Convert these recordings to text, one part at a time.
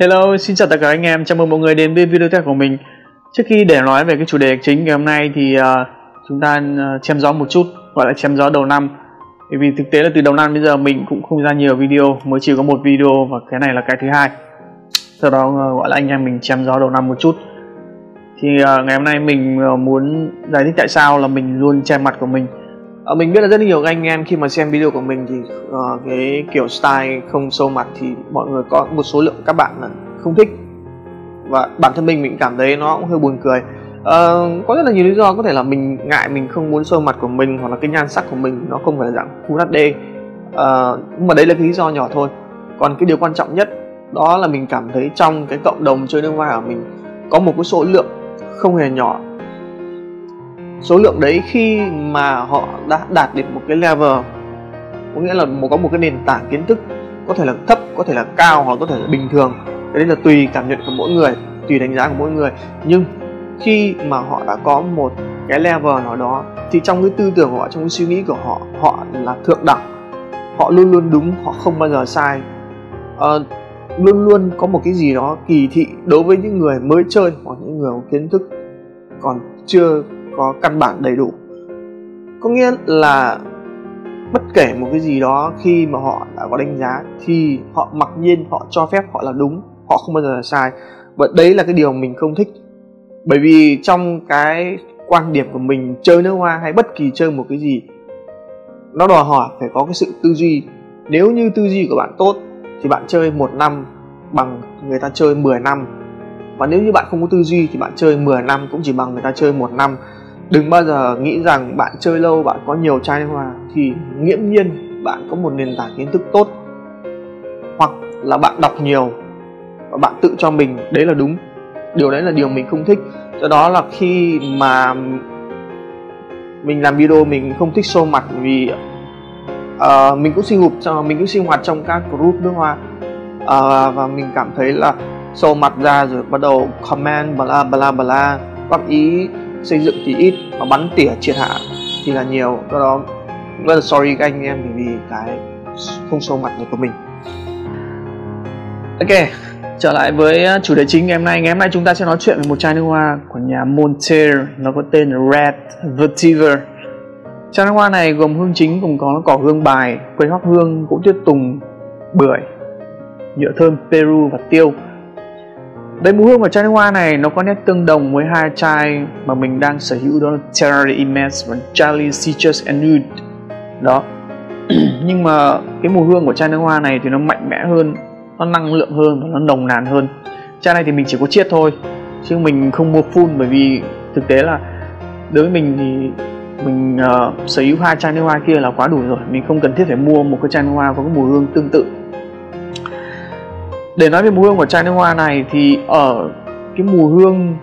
Hello, xin chào tất cả anh em, chào mừng mọi người đến với video tiếp của mình. Trước khi để nói về cái chủ đề chính ngày hôm nay thì uh, chúng ta uh, chém gió một chút, gọi là chém gió đầu năm. Bởi vì thực tế là từ đầu năm đến giờ mình cũng không ra nhiều video, mới chỉ có một video và cái này là cái thứ hai. Sau đó uh, gọi là anh em mình chém gió đầu năm một chút. Thì uh, ngày hôm nay mình uh, muốn giải thích tại sao là mình luôn che mặt của mình. À, mình biết là rất nhiều anh em khi mà xem video của mình thì uh, cái kiểu style không sâu mặt thì mọi người có một số lượng các bạn là không thích. Và bản thân mình mình cảm thấy nó cũng hơi buồn cười. Uh, có rất là nhiều lý do. Có thể là mình ngại mình không muốn sâu mặt của mình hoặc là cái nhan sắc của mình nó không phải là dạng full HD uh, nhưng mà đấy là cái lý do nhỏ thôi. Còn cái điều quan trọng nhất đó là mình cảm thấy trong cái cộng đồng chơi nước ngoài của mình có một cái số lượng không hề nhỏ số lượng đấy khi mà họ đã đạt được một cái level có nghĩa là một có một cái nền tảng kiến thức có thể là thấp có thể là cao hoặc có thể là bình thường. Cái đấy là tùy cảm nhận của mỗi người tùy đánh giá của mỗi người. Nhưng khi mà họ đã có một cái level nào đó thì trong cái tư tưởng của họ trong cái suy nghĩ của họ họ là thượng đẳng. Họ luôn luôn đúng họ không bao giờ sai. À, luôn luôn có một cái gì đó kỳ thị đối với những người mới chơi hoặc những người có kiến thức còn chưa có căn bản đầy đủ. Có nghĩa là bất kể một cái gì đó khi mà họ đã có đánh giá thì họ mặc nhiên họ cho phép họ là đúng, họ không bao giờ là sai. Và đấy là cái điều mình không thích. Bởi vì trong cái quan điểm của mình chơi nước hoa hay bất kỳ chơi một cái gì, nó đòi hỏi phải có cái sự tư duy. Nếu như tư duy của bạn tốt thì bạn chơi một năm bằng người ta chơi 10 năm. Và nếu như bạn không có tư duy thì bạn chơi 10 năm cũng chỉ bằng người ta chơi một năm đừng bao giờ nghĩ rằng bạn chơi lâu bạn có nhiều chai hoa thì nghiễm nhiên bạn có một nền tảng kiến thức tốt. Hoặc là bạn đọc nhiều và bạn tự cho mình đấy là đúng. Điều đấy là điều mình không thích. Do đó là khi mà mình làm video mình không thích show mặt vì uh, mình cũng sinh hoạt mình cũng sinh hoạt trong các group nước hoa. Uh, và mình cảm thấy là show mặt ra rồi bắt đầu comment bla bla bla. Góp ý xây dựng thì ít, mà bắn tỉa triệt hạ thì là nhiều. Do đó, rất là sorry các anh em vì cái không sâu mặt này của mình. Ok, trở lại với ờ, chủ đề chính ngày hôm nay. Ngày hôm nay chúng ta sẽ nói chuyện về một chai nước hoa của nhà Monter nó có tên là Red Vetiver. Chai nước hoa này gồm hương chính, gồm có cỏ hương bài, quế hoắc hương gỗ tuyết tùng, bưởi, nhựa thơm, Peru và tiêu. Đấy mùi hương của chai nước hoa này nó có nét tương đồng với hai chai mà mình đang sở hữu đó là Terra de Immense và Charlie Citrus and Nude. Đó. Nhưng mà cái mùi hương của chai nước hoa này thì nó mạnh mẽ hơn nó năng lượng hơn và nó nồng nàn hơn. Chai này thì mình chỉ có chiết thôi chứ mình không mua full bởi vì thực tế là đối với mình thì mình uh, sở hữu hai chai nước hoa kia là quá đủ rồi. Mình không cần thiết phải mua một cái chai nước hoa có cái mùi hương tương tự để nói về mùi hương của chai nước hoa này thì ở cái mùi hương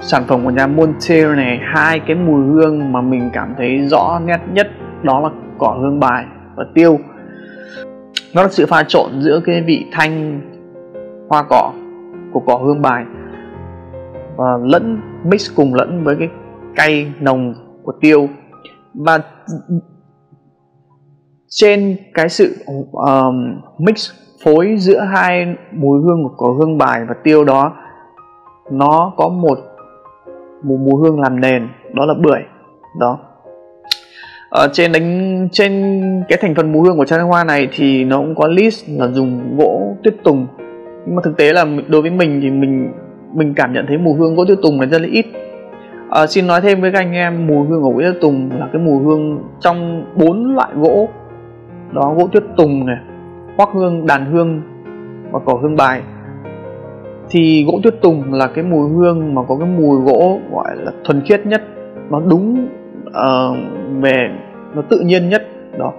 sản phẩm của nhà Monter này hai cái mùi hương mà mình cảm thấy rõ nét nhất đó là cỏ hương bài và tiêu. Nó là sự pha trộn giữa cái vị thanh hoa cỏ của cỏ hương bài và lẫn mix cùng lẫn với cái cay nồng của tiêu. Và trên cái sự um, mix phối giữa hai mùi hương của hương bài và tiêu đó nó có một mùi, mùi hương làm nền đó là bưởi đó. Ở trên đánh trên cái thành phần mùi hương của chai nước hoa này thì nó cũng có list là dùng gỗ tuyết tùng. Nhưng mà thực tế là đối với mình thì mình mình cảm nhận thấy mùi hương gỗ tuyết tùng là rất là ít. À, xin nói thêm với các anh em mùi hương của gỗ tuyết tùng là cái mùi hương trong bốn loại gỗ. Đó gỗ tuyết tùng này hoắc hương đàn hương và cỏ hương bài. Thì gỗ tuyết tùng là cái mùi hương mà có cái mùi gỗ gọi là thuần khiết nhất. Nó đúng uh, về nó tự nhiên nhất đó.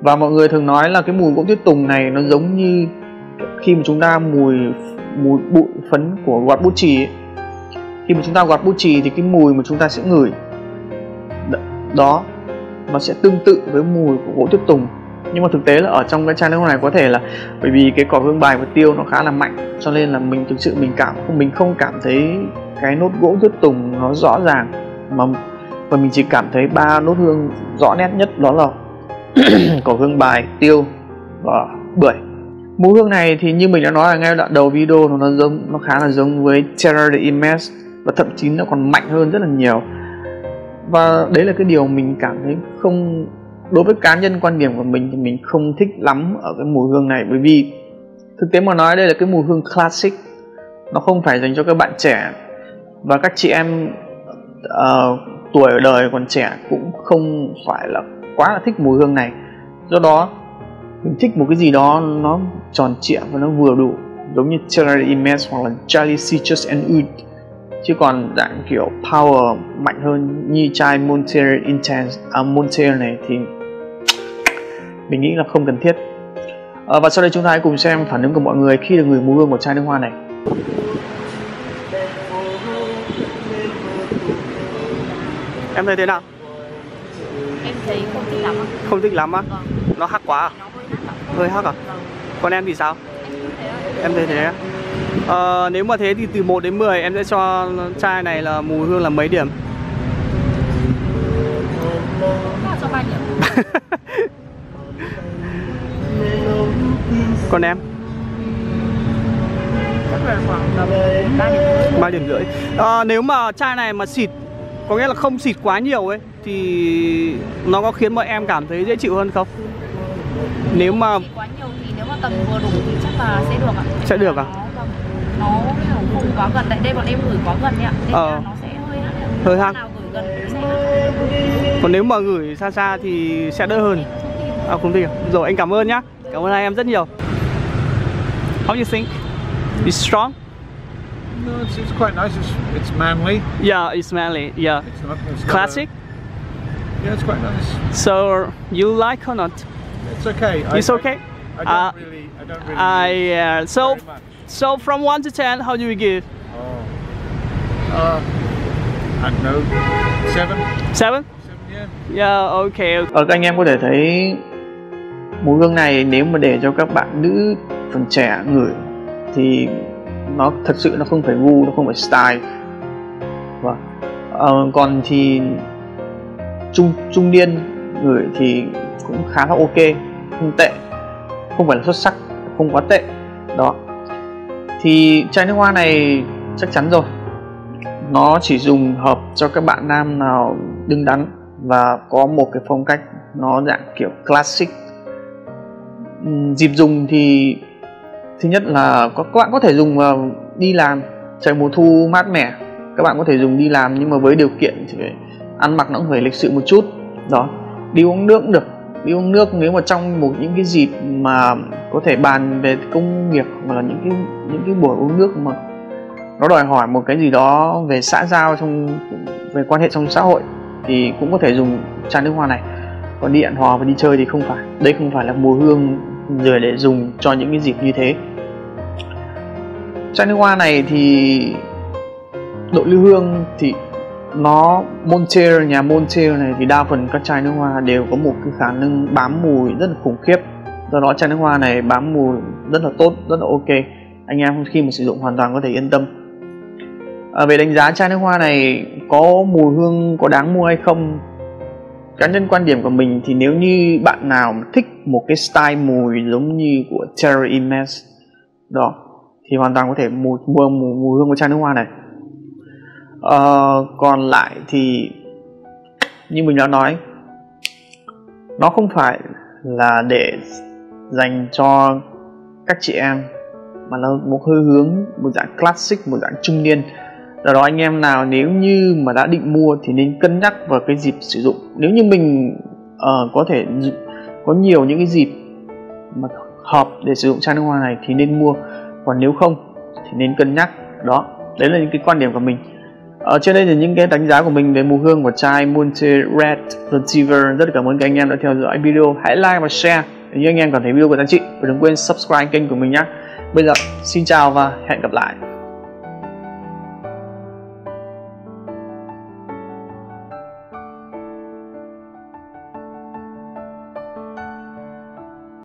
Và mọi người thường nói là cái mùi gỗ tuyết tùng này nó giống như khi mà chúng ta mùi mùi bụi phấn của quạt bút chì ấy. khi mà chúng ta quạt bút chì thì cái mùi mà chúng ta sẽ ngửi đó nó sẽ tương tự với mùi của gỗ tuyết tùng nhưng mà thực tế là ở trong cái chai nước này có thể là bởi vì cái cỏ hương bài và tiêu nó khá là mạnh, cho nên là mình thực sự mình cảm, mình không cảm thấy cái nốt gỗ tuyết tùng nó rõ ràng, mà, và mình chỉ cảm thấy ba nốt hương rõ nét nhất đó là cỏ hương bài, tiêu và bưởi. Mùi hương này thì như mình đã nói là ngay đoạn đầu video nó giống, nó khá là giống với Terra de Imes và thậm chí nó còn mạnh hơn rất là nhiều. Và đấy là cái điều mình cảm thấy không đối với cá nhân quan điểm của mình thì mình không thích lắm ở cái mùi hương này. Bởi vì thực tế mà nói đây là cái mùi hương classic. Nó không phải dành cho các bạn trẻ. Và các chị em uh, tuổi ở đời còn trẻ cũng không phải là quá là thích mùi hương này. Do đó mình thích một cái gì đó nó tròn trịa và nó vừa đủ. Giống như Terra Immense hoặc là Charlie Citrus and Oud. Chứ còn dạng kiểu power mạnh hơn như chai Monterey Intense à, Monterey này thì mình nghĩ là không cần thiết. À, và sau đây chúng ta hãy cùng xem phản ứng của mọi người khi được người mùi hương của chai nước hoa này. Em thấy thế nào? Em thấy không thích lắm không thích lắm á? Vâng. nó hắc quá à? nó hơi hắc ạ. À? Vâng. còn em thì sao? Em thấy thế em thấy thế à, nếu mà thế thì từ 1 đến 10 em sẽ cho chai này là mùi hương là mấy điểm? Nó cho ba điểm còn em chắc là khoảng tầm ba điểm rưỡi. ba điểm rưỡi à, nếu mà chai này mà xịt có nghĩa là không xịt quá nhiều ấy thì nó có khiến bọn em cảm thấy dễ chịu hơn không nếu mà Chỉ quá nhiều thì nếu mà tầm vừa đủ thì chắc là sẽ được ạ Sẽ được à? nó không quá gần tại đây bọn em gửi quá gần đấy ạ nên Ờ. nó sẽ hơi. Hơi hắc còn nếu mà gửi xa xa thì sẽ đỡ hơn à không à? rồi anh cảm ơn nhá cảm ơn hai em rất nhiều how do you think it's strong No, it's, it's quite nice. It's, it's manly. yeah it's manly yeah It's not. It's classic a- yeah, it's quite nice. so you like or not It's okay. I, it's okay I, I don't Uh, really. I don't really. I uh, so so from one to ten how do you give Oh. Uh, I don't know. Seven. seven Seven. Yeah. yeah okay ở các anh em có thể thấy mùi hương này nếu mà để cho các bạn nữ phần trẻ ngửi thì nó thật sự nó không phải gu nó không phải style. Và uh, còn thì trung trung niên ngửi thì cũng khá là ok không tệ không phải là xuất sắc không quá tệ đó. Thì chai nước hoa này chắc chắn rồi. Nó chỉ dùng hợp cho các bạn nam nào đứng đắn và có một cái phong cách nó dạng kiểu classic. Dịp dùng thì thứ nhất là các bạn có thể dùng ờ, đi làm, trời mùa thu mát mẻ, các bạn có thể dùng đi làm nhưng mà với điều kiện thì phải ăn mặc nó cũng phải lịch sự một chút, đó. Đi uống nước cũng được, đi uống nước nếu mà trong một những cái dịp mà có thể bàn về công việc hoặc là những cái những cái buổi uống nước mà nó đòi hỏi một cái gì đó về xã giao trong, về quan hệ trong xã hội thì cũng có thể dùng chai nước hoa này. Còn đi hẹn hò và đi chơi thì không phải, đây không phải là mùi hương rồi để dùng cho những cái dịp như thế chai nước hoa này thì đội lưu hương thì nó Monter nhà Monter này thì đa phần các chai nước hoa đều có một cái khả năng bám mùi rất là khủng khiếp. Do đó chai nước hoa này bám mùi rất là tốt rất là ok. Anh em khi mà sử dụng hoàn toàn có thể yên tâm. À, về đánh giá chai nước hoa này có mùi hương có đáng mua hay không? Cá nhân quan điểm của mình thì nếu như bạn nào thích một cái style mùi giống như của Terry Imes đó thì hoàn toàn có thể mua mua mùi, mùi hương của chai nước hoa này. Ờ, còn lại thì như mình đã nói nó không phải là để dành cho các chị em mà nó một hơi hướng một dạng classic một dạng trung niên. Do đó anh em nào nếu như mà đã định mua thì nên cân nhắc vào cái dịp sử dụng. Nếu như mình uh, có thể có nhiều những cái dịp mà hợp để sử dụng chai nước hoa này thì nên mua còn nếu không thì nên cân nhắc. Đó, đấy là những cái quan điểm của mình. Ở trên đây là những cái đánh giá của mình về mùi hương của chai Monte Red rất cảm ơn các anh em đã theo dõi video. Hãy like và share nếu anh em cảm thấy video của giá trị. Và đừng quên subscribe kênh của mình nhé bây giờ, xin chào và hẹn gặp lại.